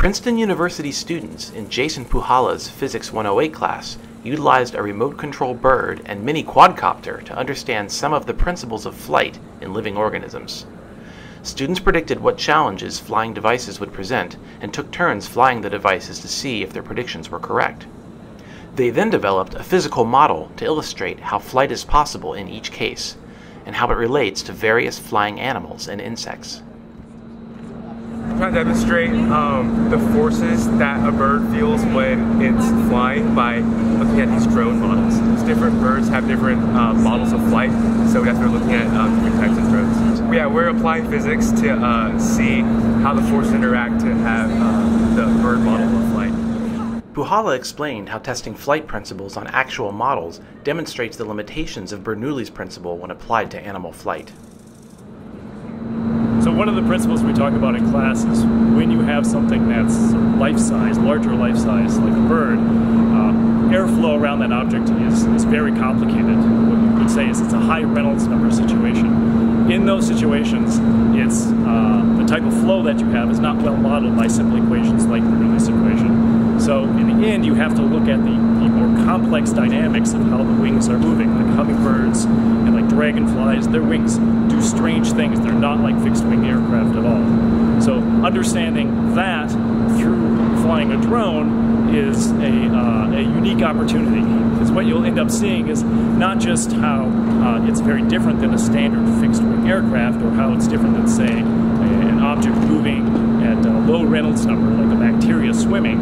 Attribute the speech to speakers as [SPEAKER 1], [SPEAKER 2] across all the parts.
[SPEAKER 1] Princeton University students in Jason Puchalla's Physics 108 class utilized a remote control bird and mini quadcopter to understand some of the principles of flight in living organisms. Students predicted what challenges flying devices would present and took turns flying the devices to see if their predictions were correct. They then developed a physical model to illustrate how flight is possible in each case and how it relates to various flying animals and insects.
[SPEAKER 2] Trying to demonstrate um, the forces that a bird feels when it's flying by looking at these drone models. Different birds have different uh, models of flight, so we have to be looking at um, different types of drones. Yeah, we're applying physics to uh, see how the forces interact to have uh, the bird model of flight.
[SPEAKER 1] Puchalla explained how testing flight principles on actual models demonstrates the limitations of Bernoulli's principle when applied to animal flight.
[SPEAKER 3] So one of the principles we talk about in class is when you have something that's life-size, larger life-size, like a bird, uh, airflow around that object is, is very complicated. What you could say is it's a high Reynolds number situation. In those situations, it's uh, the type of flow that you have is not well modeled by simple equations like the Bernoulli's equation. So in the end, you have to look at the, complex dynamics of how the wings are moving, like hummingbirds and like dragonflies. Their wings do strange things. They're not like fixed-wing aircraft at all. So understanding that through flying a drone is a, uh, a unique opportunity. Because what you'll end up seeing is not just how uh, it's very different than a standard fixed-wing aircraft or how it's different than, say, an object moving at a low Reynolds number, like a bacteria swimming,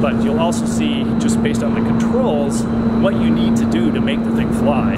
[SPEAKER 3] but you'll also see, just based on the controls, what you need to do to make the thing fly.